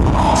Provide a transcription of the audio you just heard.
Oh.